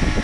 Bye.